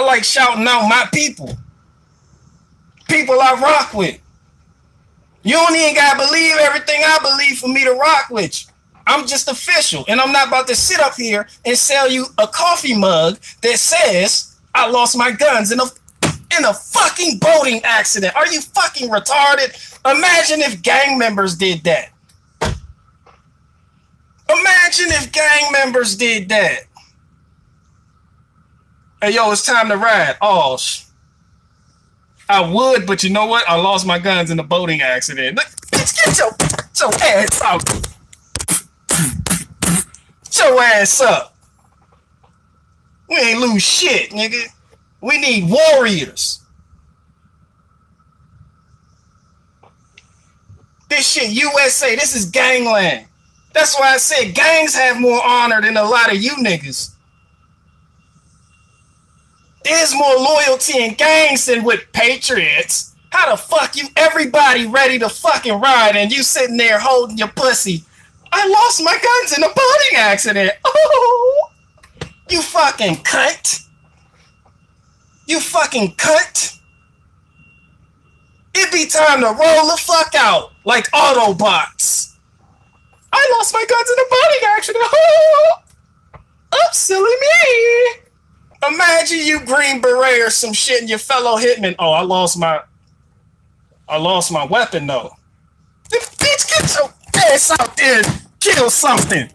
I like shouting out my people. People I rock with. You don't even gotta believe everything I believe for me to rock with you. I'm just official, and I'm not about to sit up here and sell you a coffee mug that says I lost my guns in a in a fucking boating accident. Are you fucking retarded? Imagine if gang members did that. Imagine if gang members did that. Hey, yo, it's time to ride. Oh, sh- I would, but you know what? I lost my guns in a boating accident. Look, get your, get your ass out. Get your ass up. We ain't lose shit, nigga. We need warriors. This shit USA. This is gangland. That's why I said gangs have more honor than a lot of you niggas. There's more loyalty in gangs than with patriots. How the fuck you everybody ready to fucking ride and you sitting there holding your pussy? I lost my guns in a boating accident. Oh, you fucking cunt. You fucking cunt. It be time to roll the fuck out like Autobots. I lost my guns in a boating accident. Oh, oh silly me. Imagine you Green Beret or some shit and your fellow hitman. Oh, I lost my I lost my weapon though. The bitch, get your ass out there kill something.